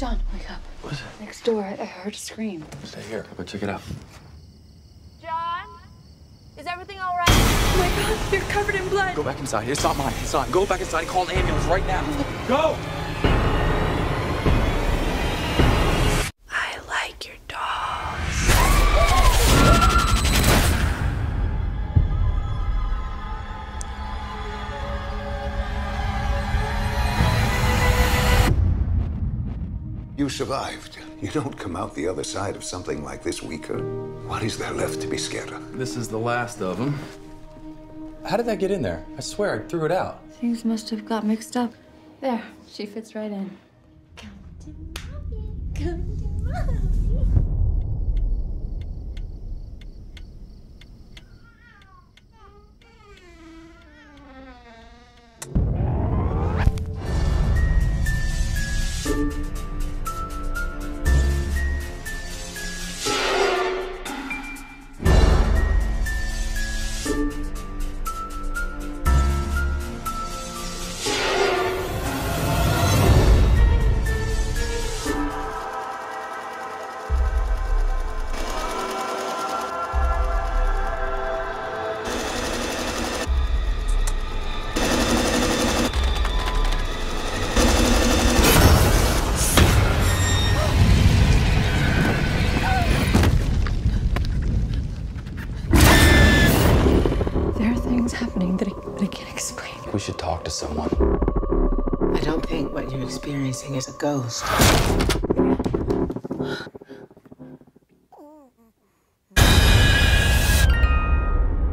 John, wake up. What's it? Next door, I, I heard a scream. Stay here. I'll go check it out. John? Is everything all right? Oh my god, you're covered in blood. Go back inside. It's not mine. It's not. Go back inside and call an ambulance right now. Oh. Go! You survived. You don't come out the other side of something like this weaker. What is there left to be scared of? This is the last of them. How did that get in there? I swear I threw it out. Things must have got mixed up. There, she fits right in. There are things happening that I, that I can't explain. We should talk to someone. I don't think what you're experiencing is a ghost.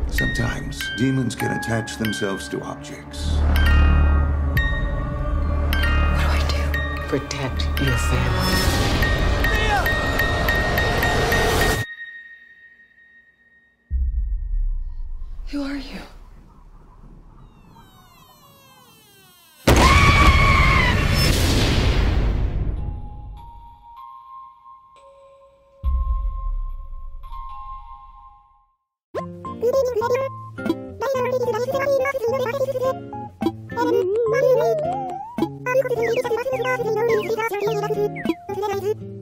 Sometimes demons can attach themselves to objects. What do I do? Protect your family. Who are you? Thank you.